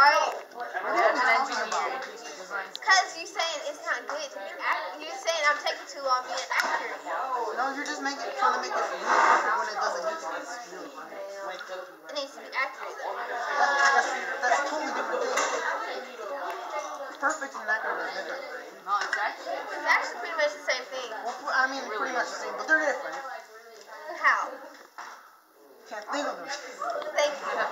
Charlie. Because you're saying it's not good to be accurate. You're saying I'm taking too long being accurate. No, you're just making trying to make it realistic when it doesn't need to. It needs to be accurate. That's, that's totally different thing. Perfect and accurate are. No, it's actually, pretty much the same thing. Well, I mean, pretty much the same, but they're different. How? Can't think of them. Thank you.